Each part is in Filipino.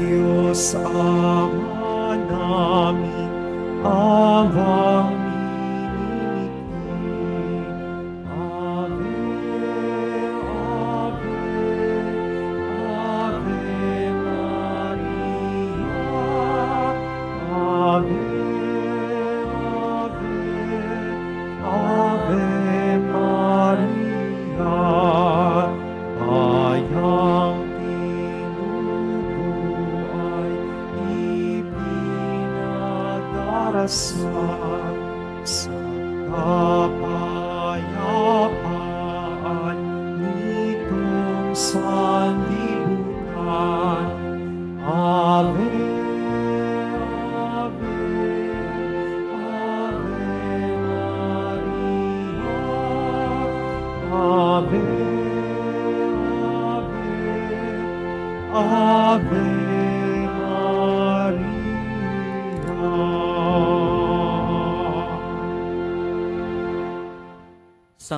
Diyos Ama namin awang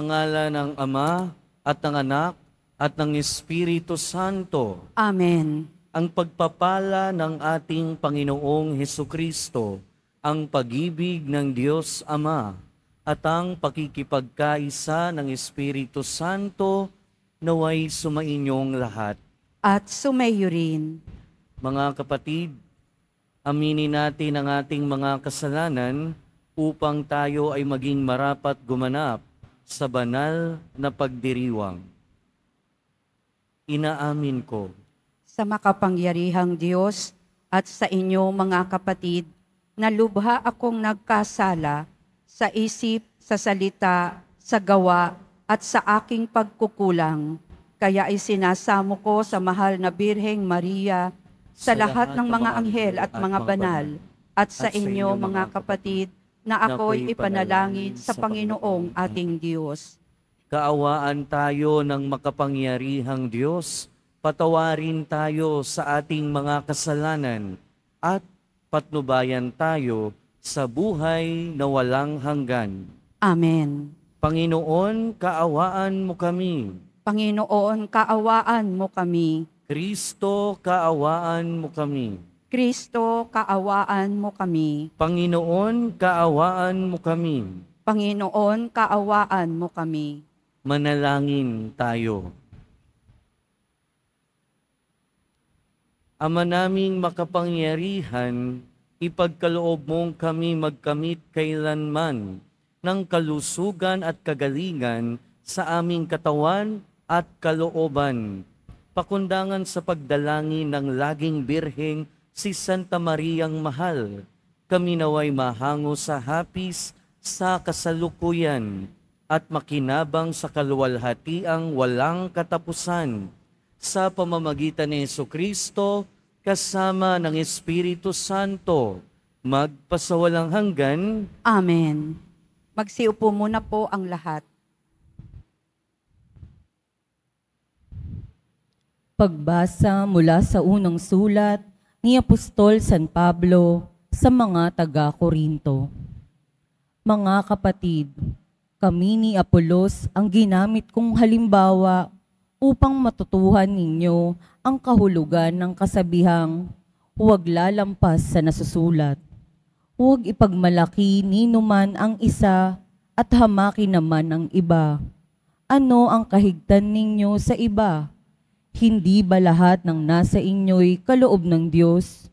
Sa ngala ng Ama at ng Anak at ng Espiritu Santo, Amen. ang pagpapala ng ating Panginoong Heso Kristo, ang pag-ibig ng Diyos Ama, at ang pakikipagkaisa ng Espiritu Santo naway sumainyong lahat. At sumayo rin. Mga kapatid, aminin natin ang ating mga kasalanan upang tayo ay maging marapat gumanap sa banal na pagdiriwang. Inaamin ko sa makapangyarihang Diyos at sa inyo mga kapatid, na lubha akong nagkasala sa isip, sa salita, sa gawa, at sa aking pagkukulang. Kaya isinasamo ko sa mahal na Birheng Maria, sa lahat ng mga anghel at mga banal, at sa inyo mga kapatid, na ako'y ipanalangin sa Panginoong ating Diyos. kaawaan tayo ng makapangyarihang Diyos, patawarin tayo sa ating mga kasalanan at patnubayan tayo sa buhay na walang hanggan. Amen. Panginoon, kaawaan mo kami. Panginoon, kaawaan mo kami. Kristo, kaawaan mo kami. Kristo, kaawaan mo kami. Panginoon, kaawaan mo kami. Panginoon, kaawaan mo kami. Manalangin tayo. Ama naming makapangyarihan, ipagkaloob mong kami magkamit kailanman ng kalusugan at kagalingan sa aming katawan at kalooban. Pakundangan sa pagdalangin ng laging birheng si Santa Mariang Mahal, kami naway mahango sa hapis sa kasalukuyan at makinabang sa kaluwalhatiang walang katapusan sa pamamagitan ni Yesu Kristo kasama ng Espiritu Santo magpasawalang hanggan. Amen. Magsiupo muna po ang lahat. Pagbasa mula sa unang sulat ni Apostol San Pablo sa mga taga-Korinto. Mga kapatid, kami ni Apolos ang ginamit kong halimbawa upang matutuhan ninyo ang kahulugan ng kasabihang huwag lalampas sa nasusulat. Huwag ipagmalaki ni numan ang isa at hamaki naman ang iba. Ano ang kahigtan ninyo sa iba? Hindi ba lahat ng nasa inyo'y kaloob ng Diyos?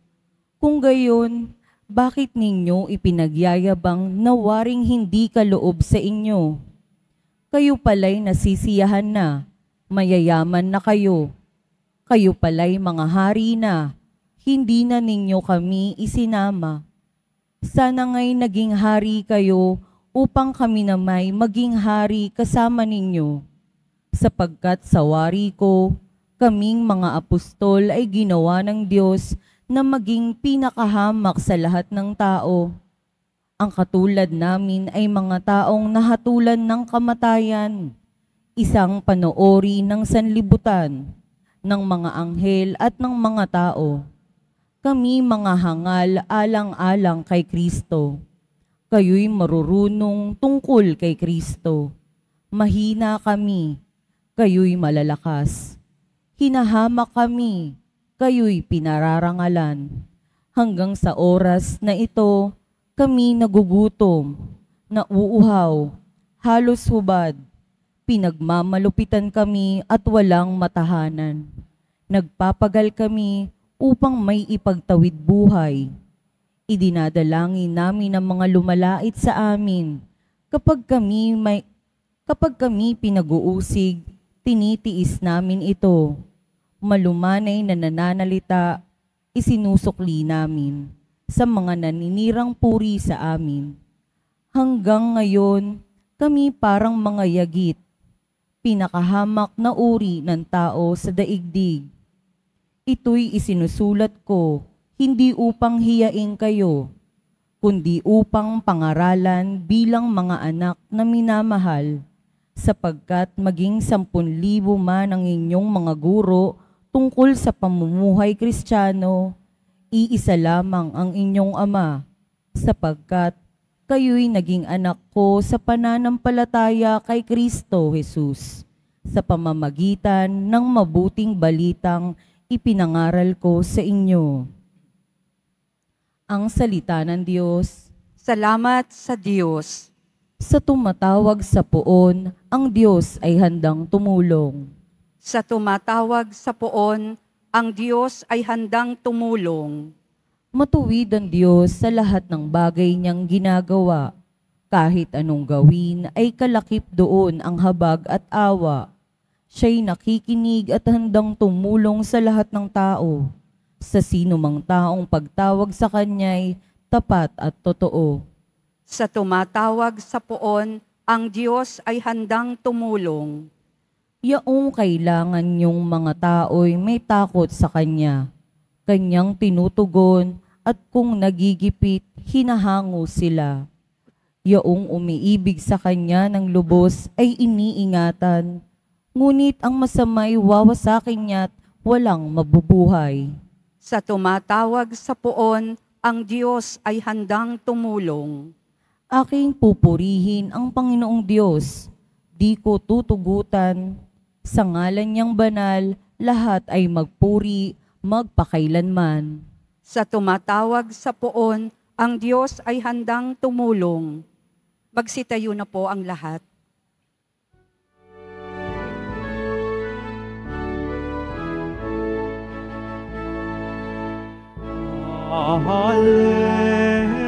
Kung gayon, bakit ninyo ipinagyayabang na waring hindi kaloob sa inyo? Kayo pala'y nasisiyahan na, mayayaman na kayo. Kayo pala'y mga hari na, hindi na ninyo kami isinama. Sana nga'y naging hari kayo upang kami na may maging hari kasama ninyo. Sapagkat sa wari ko, kaming mga apostol ay ginawa ng Diyos na maging pinakahamak sa lahat ng tao. Ang katulad namin ay mga taong nahatulan ng kamatayan, isang panoori ng sanlibutan, ng mga anghel at ng mga tao. Kami mga hangal alang-alang kay Kristo. kayo'y marurunong tungkol kay Kristo. Mahina kami, kayo'y malalakas. Hinahamak kami, kayo'y pinararangalan. Hanggang sa oras na ito, kami nagugutom, nauuhaw, halos hubad. Pinagmamalupitan kami at walang matahanan. Nagpapagal kami upang may ipagtawid buhay. Idinadalangin namin ang mga lumalait sa amin kapag kami may kapag kami pinag-uusig, tinitiis namin ito. Malumanay na nananalita, isinusukli namin sa mga naninirang puri sa amin. Hanggang ngayon, kami parang mga yagit, pinakahamak na uri ng tao sa daigdig. Ito'y isinusulat ko, hindi upang hiyain kayo, kundi upang pangaralan bilang mga anak na minamahal, sapagkat maging sampun libo man ang inyong mga guro tungkol sa pamumuhay kristyano, iisa lamang ang inyong ama, sapagkat kayo'y naging anak ko sa pananampalataya kay Kristo Jesus, sa pamamagitan ng mabuting balitang ipinangaral ko sa inyo. Ang salita ng Diyos, Salamat sa Diyos. Sa tumatawag sa poon, ang Diyos ay handang tumulong. Sa tumatawag sa poon, ang Diyos ay handang tumulong. Matuwid ang Diyos sa lahat ng bagay niyang ginagawa. Kahit anong gawin ay kalakip doon ang habag at awa. Siya'y nakikinig at handang tumulong sa lahat ng tao. Sa sino mang taong pagtawag sa Kanya'y tapat at totoo. Sa tumatawag sa poon, ang Diyos ay handang tumulong. Yaong kailangan yung mga tao'y may takot sa Kanya. Kanyang tinutugon at kung nagigipit, hinahango sila. Yaong umiibig sa Kanya ng lubos ay iniingatan. Ngunit ang masama'y wawasakin niya't walang mabubuhay. Sa tumatawag sa poon, ang Diyos ay handang tumulong. Aking pupurihin ang Panginoong Diyos. Di ko tutugutan. Sa ngalan niyang banal, lahat ay magpuri magpakailanman. Sa tumatawag sa poon, ang Diyos ay handang tumulong. Magsitayo na po ang lahat. Alleluia,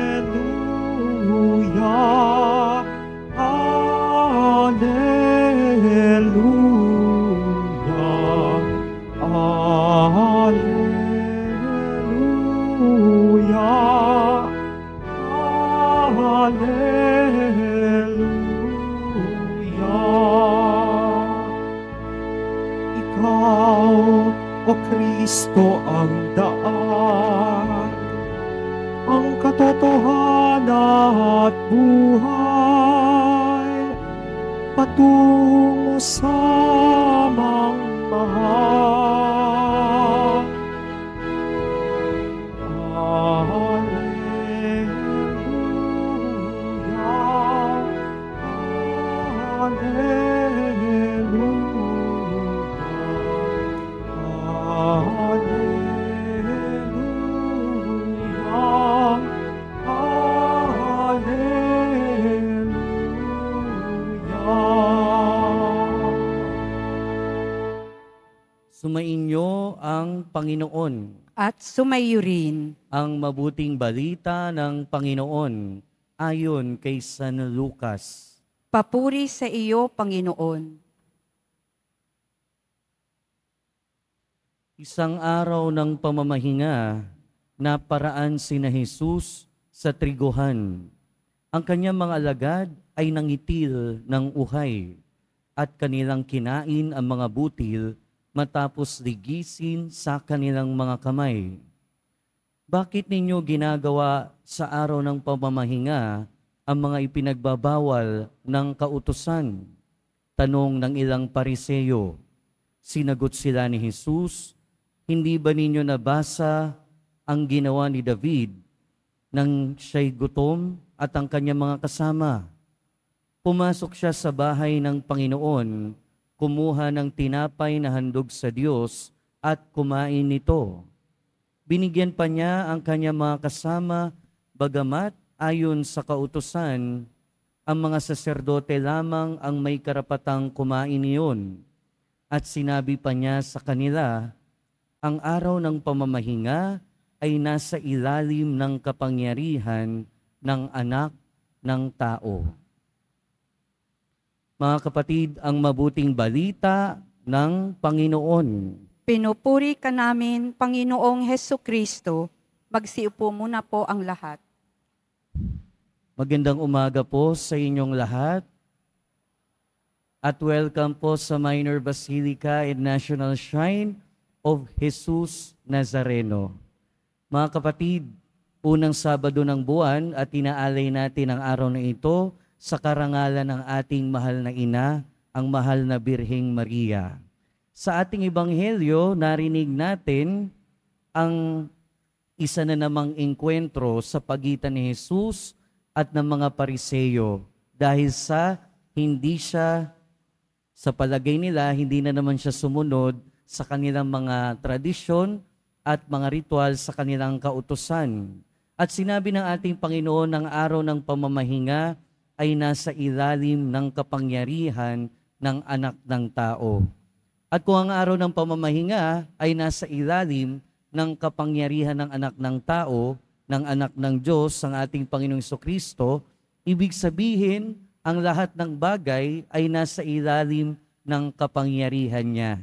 Kristo, ang daan, ang katotohanan at buhay, patungo sa Panginoon, At sumayo rin ang mabuting balita ng Panginoon ayon kay San Lucas. Papuri sa iyo, Panginoon. Isang araw ng pamamahinga, naparaan si na Jesus sa triguhan. Ang kanyang mga alagad ay nangitil ng uhay at kanilang kinain ang mga butil matapos ligisin sa kanilang mga kamay. Bakit ninyo ginagawa sa araw ng pamamahinga ang mga ipinagbabawal ng kautusan? Tanong ng ilang pariseyo. Sinagot sila ni Jesus, Hindi ba ninyo nabasa ang ginawa ni David nang siya'y gutom at ang kanyang mga kasama. Pumasok siya sa bahay ng Panginoon, kumuha ng tinapay na handog sa Diyos at kumain nito. Binigyan pa niya ang kanyang mga kasama, bagamat ayon sa kautusan, ang mga saserdote lamang ang may karapatang kumain niyon. At sinabi pa niya sa kanila, ang araw ng pamamahinga ay nasa ilalim ng kapangyarihan ng anak ng tao. Mga kapatid, ang mabuting balita ng Panginoon. Pinupuri ka namin, Panginoong Heso Kristo. Magsiupo muna po ang lahat. Magandang umaga po sa inyong lahat. At welcome po sa Minor Basilica and National Shrine of Jesus Nazareno. Mga kapatid, unang Sabado ng buwan at inaalay natin ang araw na ito sa karangalan ng ating mahal na ina, ang mahal na Birheng Maria. Sa ating ebanghelyo, narinig natin ang isa na namang engkwentro sa pagitan ni Jesus at ng mga pariseyo dahil sa hindi siya sa palagay nila, hindi na naman siya sumunod sa kanilang mga tradisyon at mga ritual sa kanilang kautusan. At sinabi ng ating Panginoon ng araw ng pamamahinga ay nasa ilalim ng kapangyarihan ng anak ng tao. At kung ang araw ng pamamahinga ay nasa ilalim ng kapangyarihan ng anak ng tao, ng anak ng Diyos, ang ating Panginoong Kristo, ibig sabihin, ang lahat ng bagay ay nasa ilalim ng kapangyarihan niya.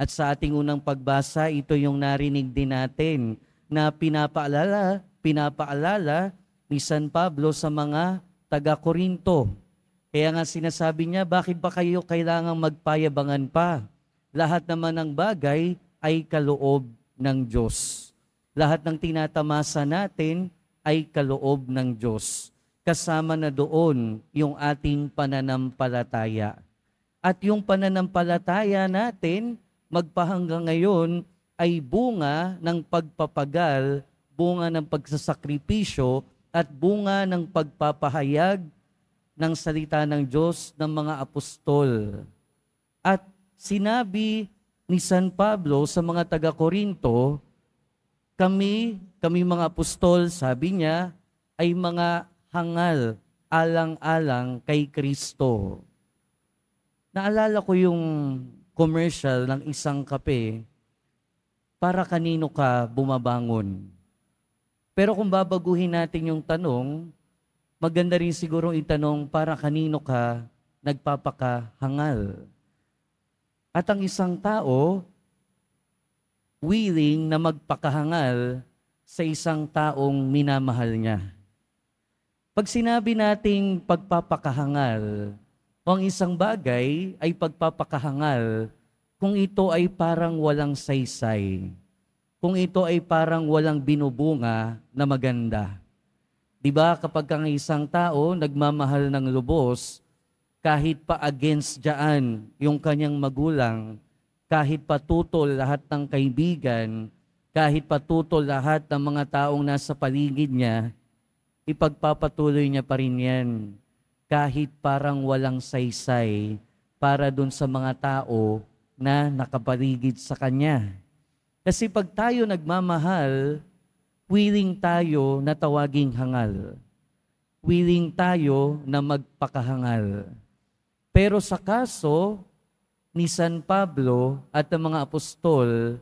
At sa ating unang pagbasa, ito yung narinig din natin na pinapaalala, pinapaalala ni San Pablo sa mga taga-Korinto. Kaya nga sinasabi niya, bakit ba kayo kailangang magpayabangan pa? Lahat naman ng bagay ay kaloob ng Diyos. Lahat ng tinatamasa natin ay kaloob ng Diyos. Kasama na doon yung ating pananampalataya. At yung pananampalataya natin, magpahanggang ngayon, ay bunga ng pagpapagal, bunga ng pagsasakripisyo, at bunga ng pagpapahayag ng salita ng Diyos ng mga apostol. At sinabi ni San Pablo sa mga taga-Korinto, kami, kami mga apostol, sabi niya, ay mga hangal, alang-alang kay Kristo. Naalala ko yung commercial ng isang kape, para kanino ka bumabangon? Pero kung babaguhin natin yung tanong, maganda rin siguro itanong para kanino ka nagpapakahangal. At ang isang tao, willing na magpakahangal sa isang taong minamahal niya. Pag sinabi nating pagpapakahangal, o ang isang bagay ay pagpapakahangal kung ito ay parang walang saysay kung ito ay parang walang binubunga na maganda. Di ba kapag ang isang tao nagmamahal ng lubos, kahit pa against dyan yung kanyang magulang, kahit patutol lahat ng kaibigan, kahit patutol lahat ng mga taong nasa paligid niya, ipagpapatuloy niya pa rin yan. Kahit parang walang saysay para dun sa mga tao na nakapaligid sa kanya. Kasi pag tayo nagmamahal, willing tayo na tawaging hangal. Willing tayo na magpakahangal. Pero sa kaso ni San Pablo at ng mga apostol,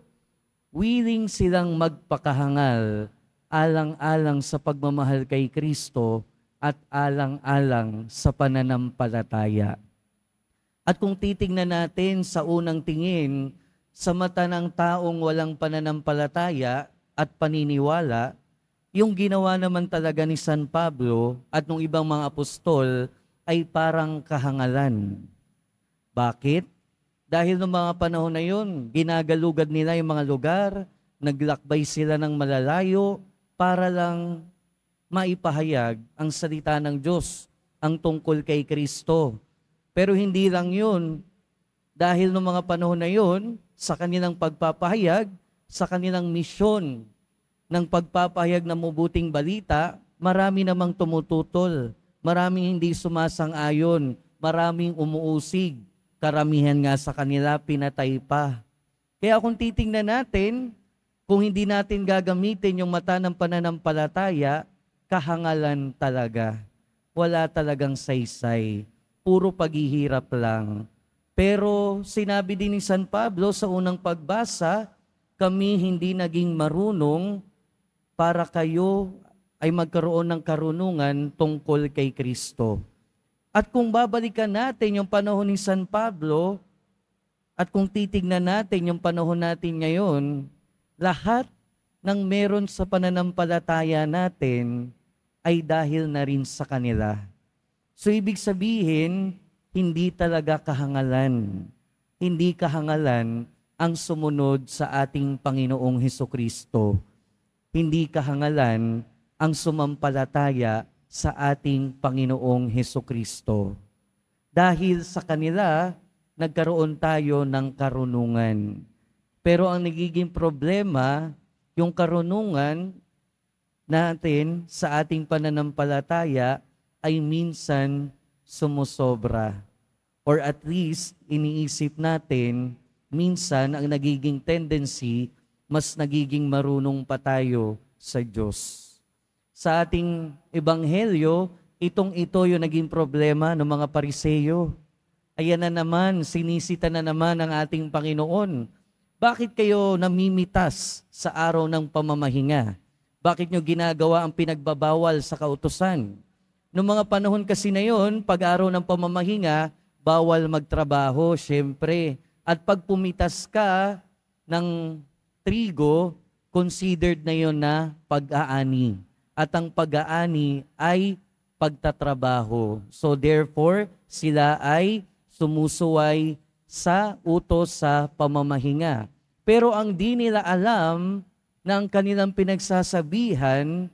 willing silang magpakahangal alang-alang sa pagmamahal kay Kristo at alang-alang sa pananampalataya. At kung titingnan natin sa unang tingin, sa mata ng taong walang pananampalataya at paniniwala, yung ginawa naman talaga ni San Pablo at ng ibang mga apostol ay parang kahangalan. Bakit? Dahil noong mga panahon na yun, ginagalugad nila yung mga lugar, naglakbay sila ng malalayo para lang maipahayag ang salita ng Diyos, ang tungkol kay Kristo. Pero hindi lang yun. Dahil noong mga panahon na yun, sa kanilang pagpapahayag, sa kanilang misyon ng pagpapahayag ng mabuting balita, marami namang tumututol, maraming hindi sumasang-ayon, maraming umuusig, karamihan nga sa kanila pinatay pa. Kaya kung titingnan natin, kung hindi natin gagamitin yung mata ng pananampalataya, kahangalan talaga. Wala talagang saysay. Puro paghihirap lang. Pero sinabi din ni San Pablo sa unang pagbasa, kami hindi naging marunong para kayo ay magkaroon ng karunungan tungkol kay Kristo. At kung babalikan natin yung panahon ni San Pablo, at kung titignan natin yung panahon natin ngayon, lahat ng meron sa pananampalataya natin ay dahil na rin sa kanila. So ibig sabihin, hindi talaga kahangalan. Hindi kahangalan ang sumunod sa ating Panginoong Heso Kristo. Hindi kahangalan ang sumampalataya sa ating Panginoong Heso Kristo. Dahil sa kanila, nagkaroon tayo ng karunungan. Pero ang nagiging problema, yung karunungan natin sa ating pananampalataya ay minsan sumusobra. Or at least, iniisip natin, minsan ang nagiging tendency, mas nagiging marunong pa tayo sa Diyos. Sa ating ebanghelyo, itong ito yung naging problema ng mga pariseyo. Ayan na naman, sinisita na naman ang ating Panginoon. Bakit kayo namimitas sa araw ng pamamahinga? Bakit nyo ginagawa ang pinagbabawal sa kautusan? Noong mga panahon kasi na yon, pag araw ng pamamahinga, bawal magtrabaho, syempre. At pag pumitas ka ng trigo, considered na yon na pag-aani. At ang pag-aani ay pagtatrabaho. So therefore, sila ay sumusuway sa utos sa pamamahinga. Pero ang di nila alam na ang kanilang pinagsasabihan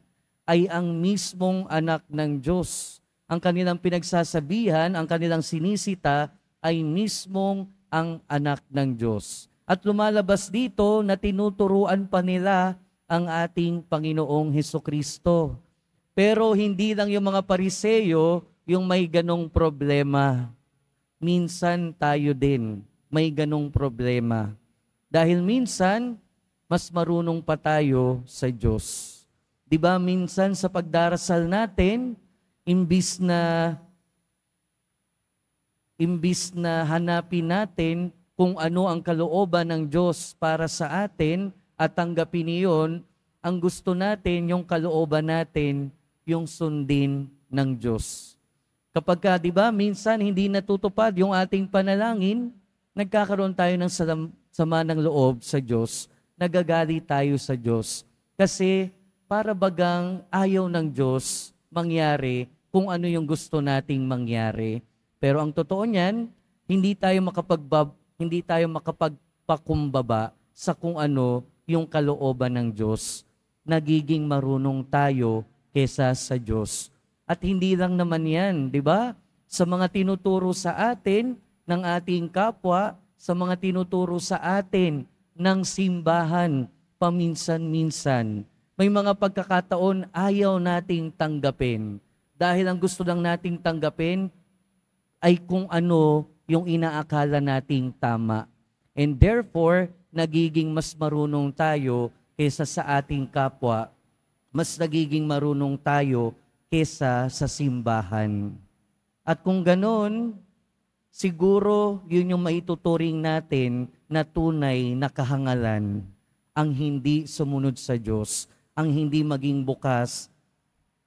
ay ang mismong anak ng Diyos. Ang kanilang pinagsasabihan, ang kanilang sinisita ay mismong ang anak ng Diyos. At lumalabas dito na tinuturuan pa nila ang ating Panginoong Heso Kristo. Pero hindi lang yung mga pariseyo yung may ganong problema. Minsan tayo din may ganong problema. Dahil minsan, mas marunong pa tayo sa Diyos. 'Di ba minsan sa pagdarasal natin, imbis na imbis na hanapin natin kung ano ang kalooban ng Diyos para sa atin at tanggapin niyon, ang gusto natin yung kalooban natin yung sundin ng Diyos. Kapag ka, di ba, minsan hindi natutupad yung ating panalangin, nagkakaroon tayo ng salam, sama ng loob sa Diyos, nagagali tayo sa Diyos. Kasi para bagang ayaw ng Diyos mangyari kung ano yung gusto nating mangyari. Pero ang totoo niyan, hindi tayo makapagbab hindi tayo makapagpakumbaba sa kung ano yung kalooban ng Diyos. Nagiging marunong tayo kesa sa Diyos. At hindi lang naman yan, di ba? Sa mga tinuturo sa atin ng ating kapwa, sa mga tinuturo sa atin ng simbahan, paminsan-minsan, may mga pagkakataon ayaw nating tanggapin. Dahil ang gusto lang nating tanggapin ay kung ano yung inaakala nating tama. And therefore, nagiging mas marunong tayo kesa sa ating kapwa. Mas nagiging marunong tayo kesa sa simbahan. At kung ganon, siguro yun yung maituturing natin na tunay na kahangalan ang hindi sumunod sa Diyos ang hindi maging bukas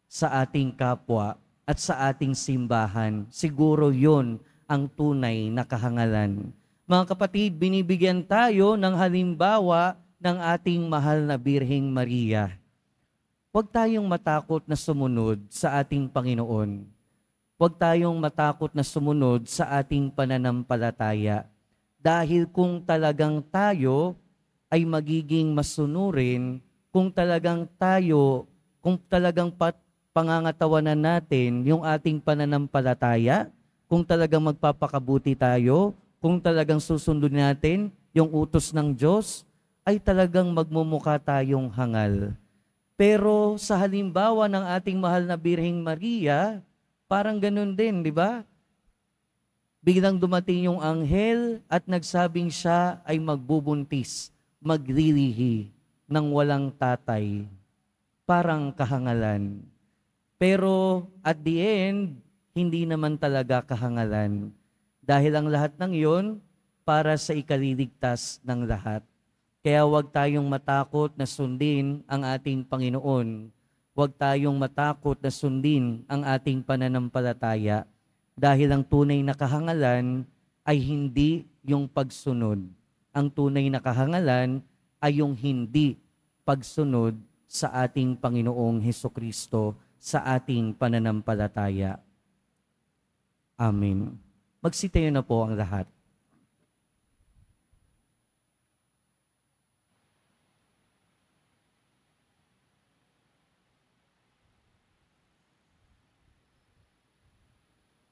sa ating kapwa at sa ating simbahan. Siguro yon ang tunay na kahangalan. Mga kapatid, binibigyan tayo ng halimbawa ng ating mahal na Birheng Maria. Huwag tayong matakot na sumunod sa ating Panginoon. Huwag tayong matakot na sumunod sa ating pananampalataya. Dahil kung talagang tayo ay magiging masunurin kung talagang tayo, kung talagang pat, pangangatawanan natin yung ating pananampalataya, kung talagang magpapakabuti tayo, kung talagang susundin natin yung utos ng Diyos, ay talagang magmumukha tayong hangal. Pero sa halimbawa ng ating mahal na Birheng Maria, parang ganun din, di ba? Biglang dumating yung anghel at nagsabing siya ay magbubuntis, maglilihi ng walang tatay. Parang kahangalan. Pero at the end, hindi naman talaga kahangalan. Dahil ang lahat ng iyon para sa ikaliligtas ng lahat. Kaya huwag tayong matakot na sundin ang ating Panginoon. Huwag tayong matakot na sundin ang ating pananampalataya dahil ang tunay na kahangalan ay hindi yung pagsunod. Ang tunay na kahangalan ay yung hindi pagsunod sa ating Panginoong Heso Kristo sa ating pananampalataya. Amen. Magsitayo na po ang lahat.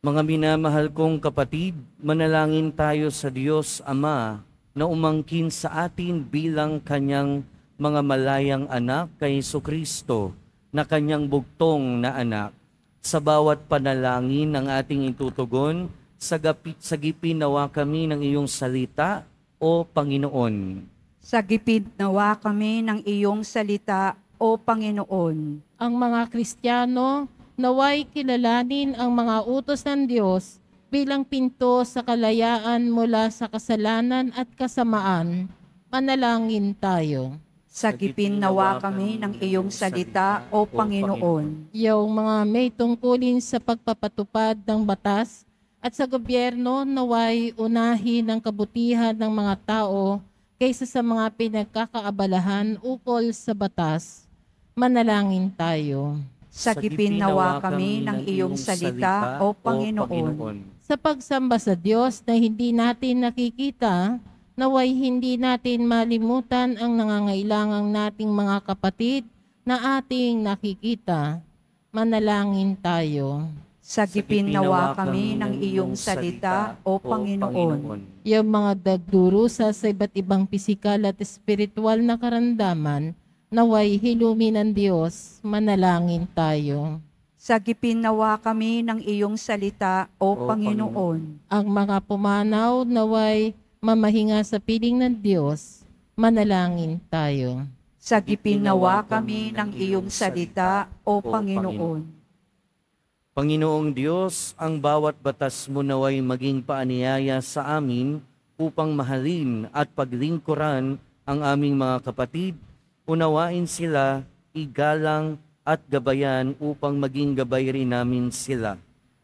Mga minamahal kong kapatid, manalangin tayo sa Diyos Ama na umangkin sa atin bilang kanyang mga malayang anak kay Heso Kristo na kanyang bugtong na anak. Sa bawat panalangin ng ating itutugon, sagapit sagipin nawa kami ng iyong salita o Panginoon. Sagipid nawa kami ng iyong salita, O Panginoon. ang mga Kristiyano naway kilalanin ang mga utos ng Diyos bilang pinto sa kalayaan mula sa kasalanan at kasamaan. Manalangin tayo. Sagipin nawa kami ng iyong salita, O Panginoon. Yung mga may tungkulin sa pagpapatupad ng batas at sa gobyerno naway unahin ang kabutihan ng mga tao kaysa sa mga pinagkakaabalahan ukol sa batas. Manalangin tayo. Sagipin nawa kami ng iyong salita, O Panginoon. sa pagsamba sa Diyos na hindi natin nakikita, naway hindi natin malimutan ang nangangailangang nating mga kapatid na ating nakikita. Manalangin tayo. Sagipin nawa kami ng iyong salita, O Panginoon. Yung mga dagdurusa sa iba't ibang pisikal at espiritual na karandaman, naway hilumin ng Diyos, manalangin tayo. Sagipin nawa kami ng iyong salita, O O Panginoon. Ang mga pumanaw naway mamahinga sa piling ng Diyos, manalangin tayo. Sagipin nawa kami ng iyong salita, O Panginoon. Panginoong Diyos, ang bawat batas mo naway maging paaniyaya sa amin upang mahalin at paglingkuran ang aming mga kapatid. Unawain sila, igalang at gabayan upang maging gabay rin namin sila.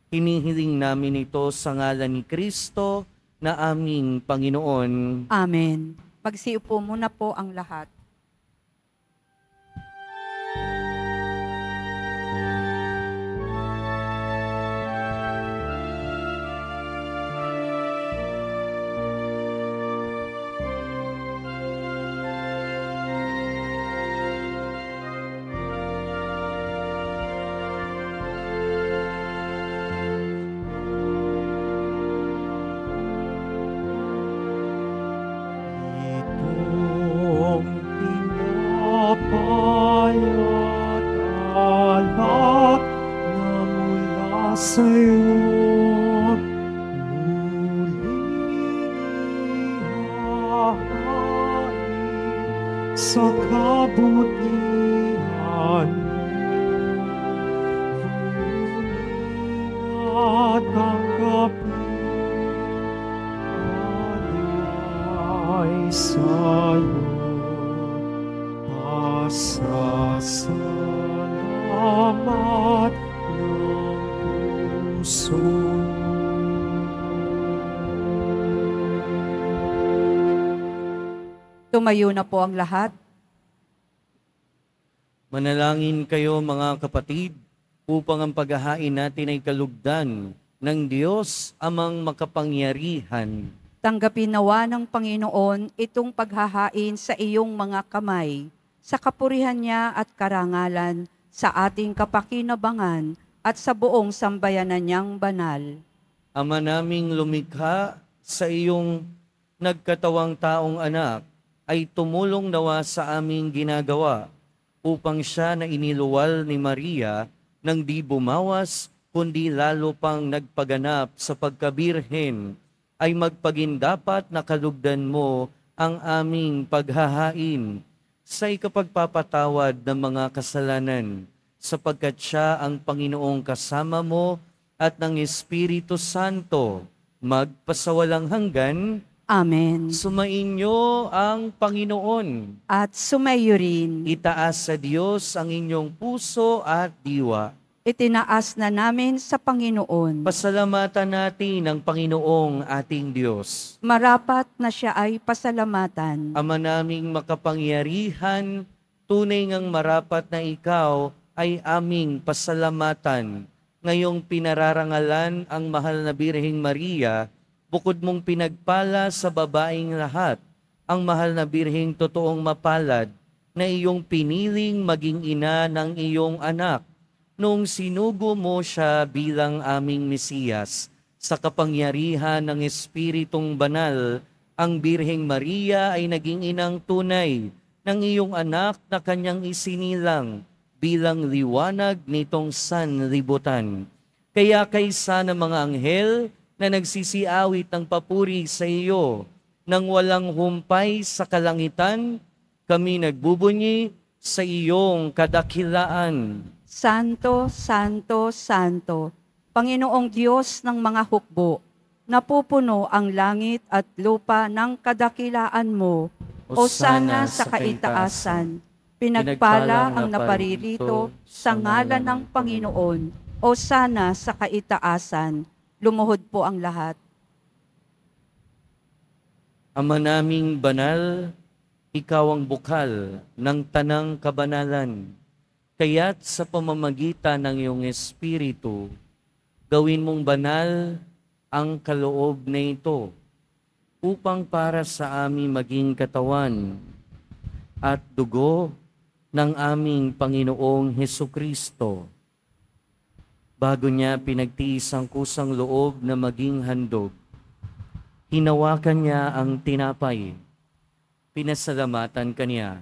Hinihiling namin ito sa ngalan ni Kristo na aming Panginoon. Amen. Magsiupo muna po ang lahat. At tanggapin alay sa'yo pasasalamat ng puso. Tumayo na po ang lahat. Manalangin kayo mga kapatid upang ang paghahain natin ay kalugdan ng Diyos amang makapangyarihan. Tanggapin nawa ng Panginoon itong paghahain sa iyong mga kamay, sa kapurihan niya at karangalan, sa ating kapakinabangan at sa buong sambayanan niyang banal. Ama naming lumikha sa iyong nagkatawang taong anak ay tumulong nawa sa aming ginagawa upang siya na iniluwal ni Maria nang di bumawas kundi lalo pang nagpaganap sa pagkabirhen ay magpagindapat na kalugdan mo ang aming paghahain sa ikapagpapatawad ng mga kasalanan sapagkat siya ang Panginoong kasama mo at ng Espiritu Santo magpasawalang hanggan Amen. Sumainyo ang Panginoon. At sumayo rin, Itaas sa Diyos ang inyong puso at diwa. Itinaas na namin sa Panginoon. Pasalamatan natin ang Panginoong ating Diyos. Marapat na siya ay pasalamatan. Ama naming makapangyarihan, tunay ngang marapat na ikaw ay aming pasalamatan. Ngayong pinararangalan ang mahal na Birheng Maria, bukod mong pinagpala sa babaeng lahat, ang mahal na Birheng totoong mapalad na iyong piniling maging ina ng iyong anak nung sinugo mo siya bilang aming Mesiyas. Sa kapangyarihan ng Espiritong Banal, ang Birheng Maria ay naging inang tunay ng iyong anak na kanyang isinilang bilang liwanag nitong sanlibutan. Kaya kaysa ng mga anghel na nagsisiawit ng papuri sa iyo, nang walang humpay sa kalangitan, kami nagbubunyi sa iyong kadakilaan. Santo, Santo, Santo, Panginoong Diyos ng mga hukbo, napupuno ang langit at lupa ng kadakilaan mo, o sana sa kaitaasan. Pinagpala ang naparirito sa ngalan ng Panginoon, o sana sa kaitaasan. Lumuhod po ang lahat. Ama naming banal, ikaw ang bukal ng tanang kabanalan. Kaya't sa pamamagitan ng iyong Espiritu, gawin mong banal ang kaloob na ito upang para sa amin maging katawan at dugo ng aming Panginoong Heso Kristo. Bago niya pinagtiis ang kusang loob na maging handog, hinawakan niya ang tinapay, pinasalamatan kanya,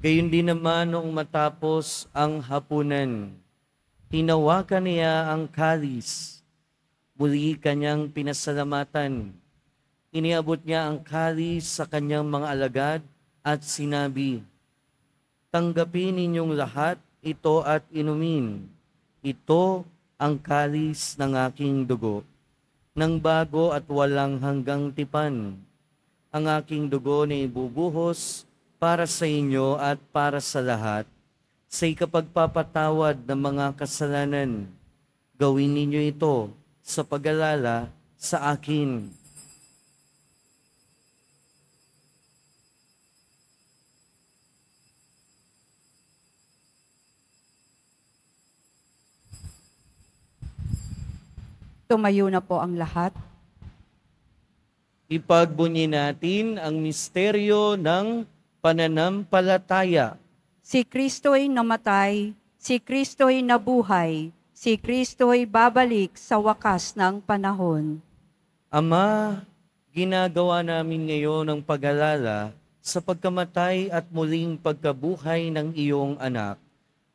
Gayun din naman noong matapos ang hapunan, hinawakan niya ang kalis. Muli kanyang pinasalamatan. Iniabot niya ang kalis sa kanyang mga alagad at sinabi, Tanggapin ninyong lahat ito at inumin. Ito ang kalis ng aking dugo, ng bago at walang hanggang tipan. Ang aking dugo na ibubuhos para sa inyo at para sa lahat sa ikapagpapatawad ng mga kasalanan. Gawin ninyo ito sa pag-alala sa akin. Tumayo na po ang lahat. Ipagbunyi natin ang misteryo ng pananampalataya. Si Kristo'y namatay, si Kristo'y nabuhay, si Kristo'y babalik sa wakas ng panahon. Ama, ginagawa namin ngayon ang pag-alala sa pagkamatay at muling pagkabuhay ng iyong anak.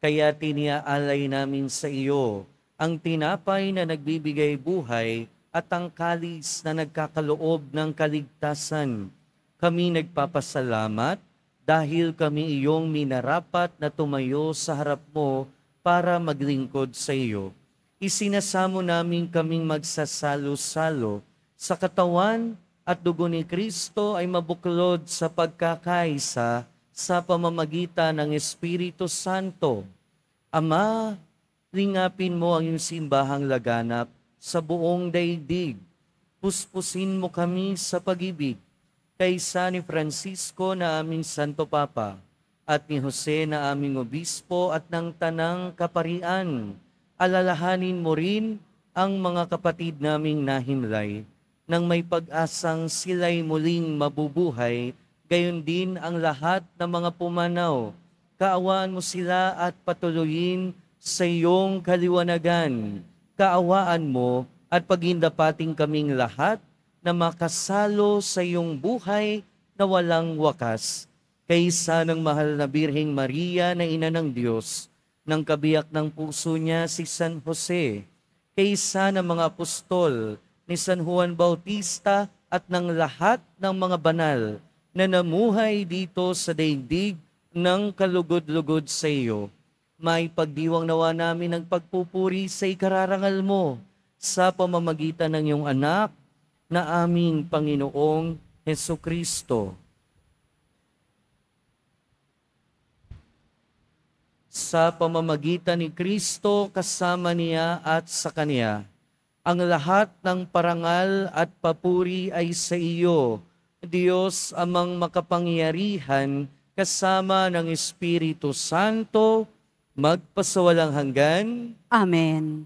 Kaya tiniaalay namin sa iyo ang tinapay na nagbibigay buhay at ang kalis na nagkakaloob ng kaligtasan. Kami nagpapasalamat dahil kami iyong minarapat na tumayo sa harap mo para maglingkod sa iyo. Isinasamo namin kaming magsasalo-salo sa katawan at dugo ni Kristo ay mabuklod sa pagkakaisa sa pamamagitan ng Espiritu Santo. Ama, lingapin mo ang iyong simbahang laganap sa buong daigdig. Puspusin mo kami sa pag-ibig kaysa ni Francisco na aming Santo Papa, at ni Jose na aming Obispo at ng Tanang Kaparian. Alalahanin mo rin ang mga kapatid naming nahimlay, nang may pag-asang sila'y muling mabubuhay, gayon din ang lahat ng mga pumanaw. Kaawaan mo sila at patuloyin sa iyong kaliwanagan. Kaawaan mo at pagindapating kaming lahat na makasalo sa iyong buhay na walang wakas. Kaysa ng mahal na Birheng Maria na ina ng Diyos, ng kabiyak ng puso niya si San Jose, kaysa ng mga apostol ni San Juan Bautista at ng lahat ng mga banal na namuhay dito sa daigdig ng kalugod-lugod sa iyo. May pagdiwang nawa namin ng pagpupuri sa ikararangal mo sa pamamagitan ng iyong anak na aming Panginoong Heso Kristo. Sa pamamagitan ni Kristo kasama niya at sa Kanya, ang lahat ng parangal at papuri ay sa iyo, Diyos amang makapangyarihan kasama ng Espiritu Santo, magpasawalang hanggan Amen.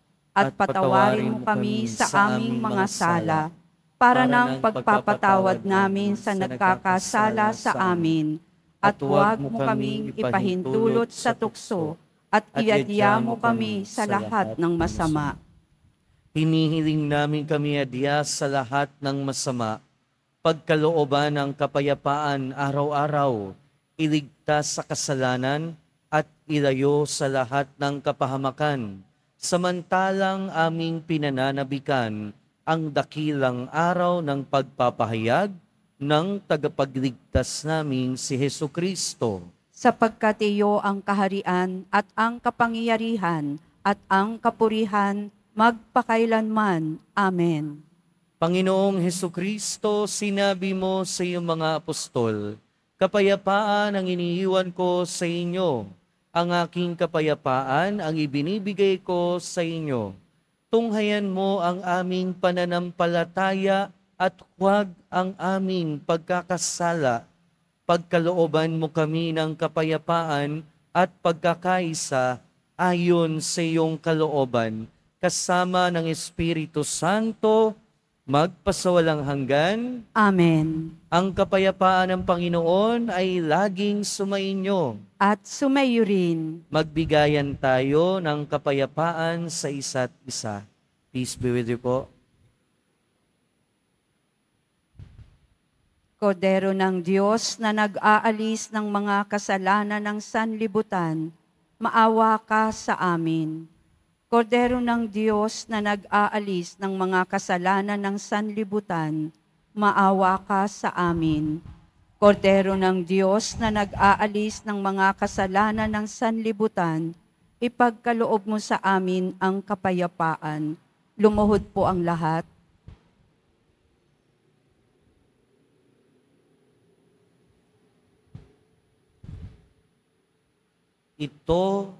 at patawarin mo kami sa aming mga sala para ng pagpapatawad namin sa nagkakasala sa amin. at huwag mo kaming ipahintulot sa tukso at iadya mo kami sa lahat ng masama. hinihiling namin kami adya sa lahat ng masama, pagkalooban ng kapayapaan araw-araw, iligtas sa kasalanan at ilayo sa lahat ng kapahamakan, samantalang aming pinananabikan ang dakilang araw ng pagpapahayag ng tagapagligtas naming si Heso Kristo. sapagkat iyo ang kaharian at ang kapangyarihan at ang kapurihan magpakailanman. Amen. Panginoong Heso Kristo, sinabi mo sa iyong mga apostol, Kapayapaan ang iniiwan ko sa inyo, ang aking kapayapaan ang ibinibigay ko sa inyo. Tunghayan mo ang aming pananampalataya at huwag ang aming pagkakasala. Pagkalooban mo kami ng kapayapaan at pagkakaisa ayon sa iyong kalooban, kasama ng Espiritu Santo, magpasawalang hanggan. Amen. Ang kapayapaan ng Panginoon ay laging sumainyo. At sumayo rin. Magbigayan tayo ng kapayapaan sa isa't isa. Peace be with you po. Kodero ng Diyos na nag-aalis ng mga kasalanan ng sanlibutan, maawa ka sa amin. Kordero ng Diyos na nag-aalis ng mga kasalanan ng sanlibutan, maawa ka sa amin. Kordero ng Diyos na nag-aalis ng mga kasalanan ng sanlibutan, ipagkaloob mo sa amin ang kapayapaan. Lumuhod po ang lahat. Ito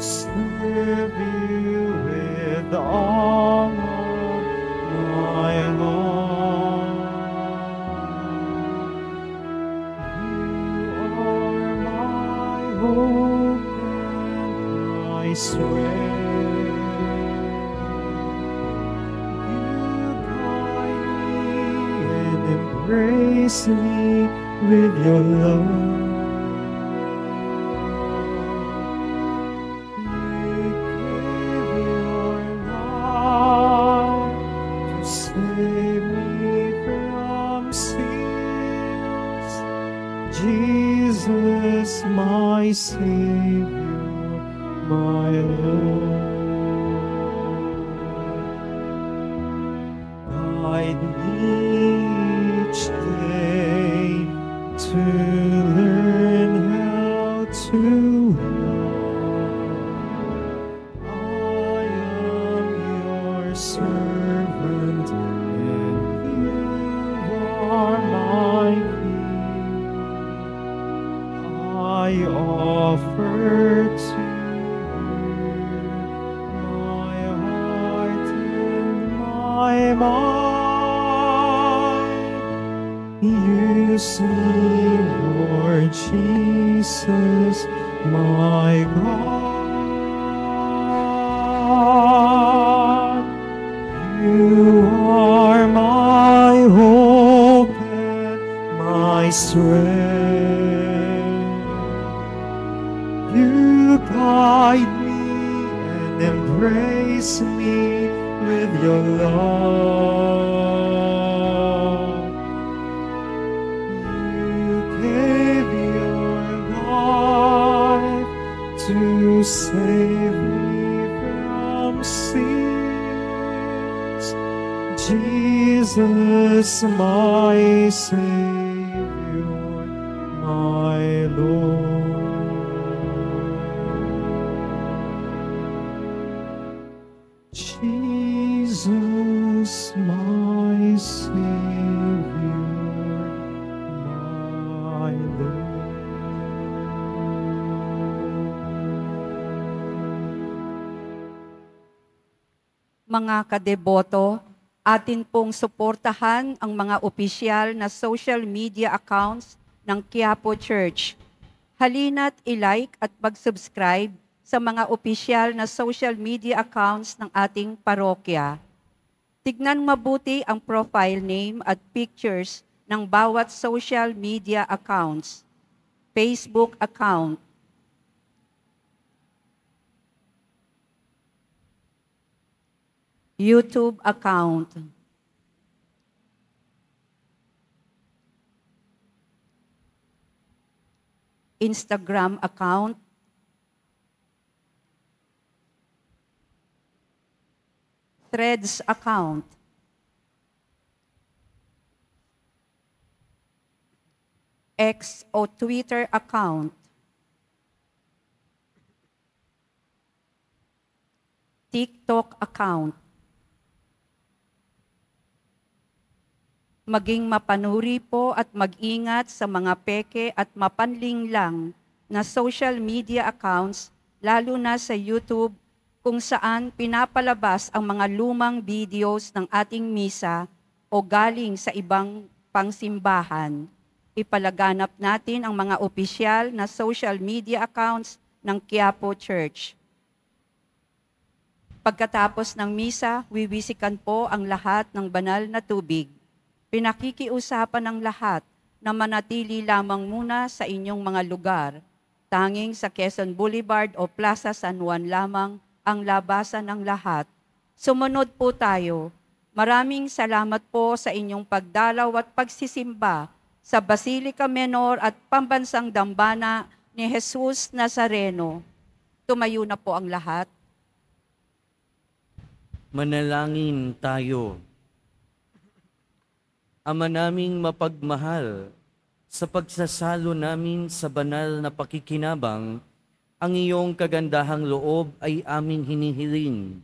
Serve you with all my. You are my hope and embrace me with your love. Use me, Lord Jesus, my God. You are my hope and my strength. You guide me and embrace me with your love. Jesus, my Savior, my Lord. Jesus, my Savior, my Mga kadeboto, atin pong suportahan ang mga opisyal na social media accounts ng Quiapo Church. Halina't i-like at mag-subscribe sa mga opisyal na social media accounts ng ating parokya. Tignan mabuti ang profile name at pictures ng bawat social media accounts. Facebook account, YouTube account, Instagram account, Threads account, X o Twitter account, TikTok account, maging mapanuri po at mag-ingat sa mga peke at mapanling lang na social media accounts, lalo na sa YouTube, kung saan pinapalabas ang mga lumang videos ng ating misa o galing sa ibang pangsimbahan. Ipalaganap natin ang mga opisyal na social media accounts ng Quiapo Church. Pagkatapos ng misa, wiwisikan po ang lahat ng banal na tubig Pinakikiusapan ng lahat na manatili lamang muna sa inyong mga lugar. Tanging sa Quezon Boulevard o Plaza San Juan lamang ang labasan ng lahat. Sumunod po tayo. Maraming salamat po sa inyong pagdalaw at pagsisimba sa Basilica Menor at Pambansang Dambana ni Jesus Nazareno. Tumayo na po ang lahat. Manalangin tayo. Ama naming mapagmahal, sa pagsasalo namin sa banal na pakikinabang, ang iyong kagandahang loob ay aming hinihiling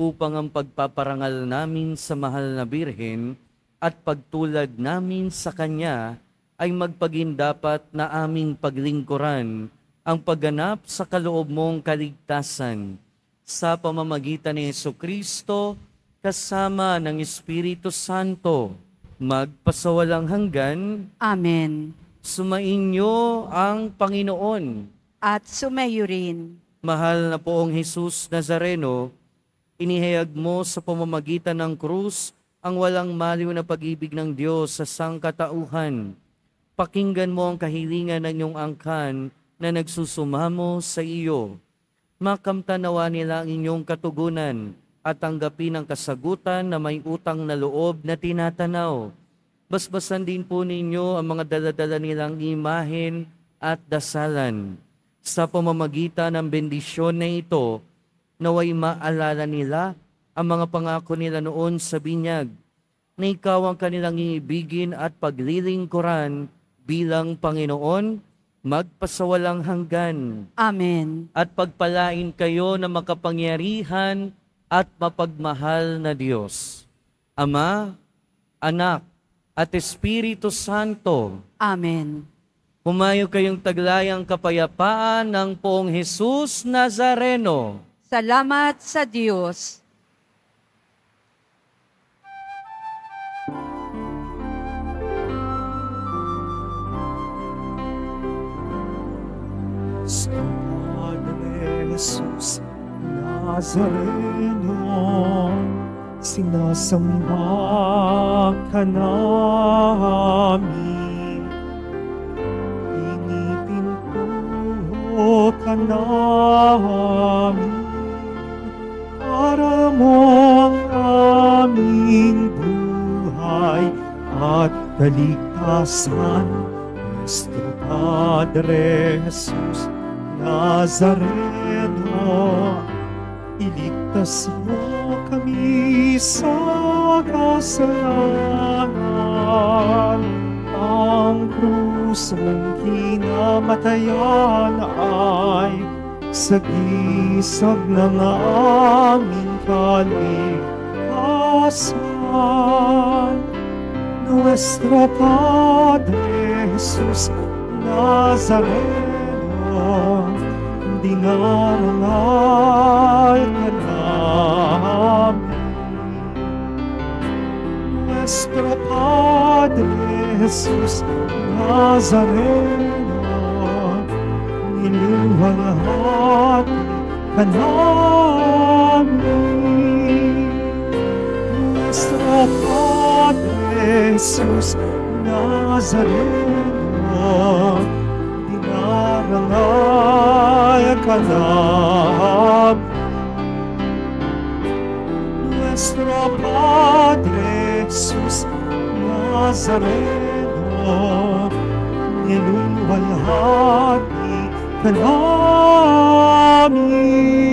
upang ang pagpaparangal namin sa mahal na Birhen at pagtulad namin sa Kanya ay magpaging dapat na aming paglingkuran ang pagganap sa kaloob mong kaligtasan. Sa pamamagitan ni Yeso Kristo kasama ng Espiritu Santo magpasawalang hanggan, Amen. sumainyo ang Panginoon. At sumayo rin. Mahal na poong Jesus Nazareno, inihayag mo sa pamamagitan ng krus ang walang maliw na pag-ibig ng Diyos sa sangkatauhan. Pakinggan mo ang kahilingan ng iyong angkan na nagsusumamo sa iyo. Makamtanawa nila ang inyong katugunan at tanggapin ang kasagutan na may utang na loob na tinatanaw. Basbasan din po ninyo ang mga daladala nilang imahen at dasalan. Sa pamamagitan ng bendisyon na ito, naway maalala nila ang mga pangako nila noon sa binyag, na ikaw ang kanilang iibigin at paglilingkuran bilang Panginoon, magpasawalang hanggan. Amen. At pagpalain kayo na makapangyarihan at mapagmahal na Diyos, Ama, Anak, at Espiritu Santo. Amen. Humayo kayong taglayang kapayapaan ng poong Jesus Nazareno. Salamat sa Diyos. Nuestro Padre Jesús Nazareno, sinasamba ka namin. Inipinto ka namin para mo ang aming buhay at kaligtasan. Nuestro Padre Jesus Nazareno, iligtas mo kami sa kasalanan. Ang krus mong kinamatayan ay sagisag ng aming kaligtasan. Nuestro Padre Jesus Nazareno, dinarangal ka namin. Nuestro Padre Jesus Nazareno, niluwalhati ka namin. Nuestro Padre Jesus Nazareno, dinarangal ka namin. Nuestro Padre Jesus Nazareno, niluwalhati ka namin.